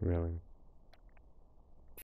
Really.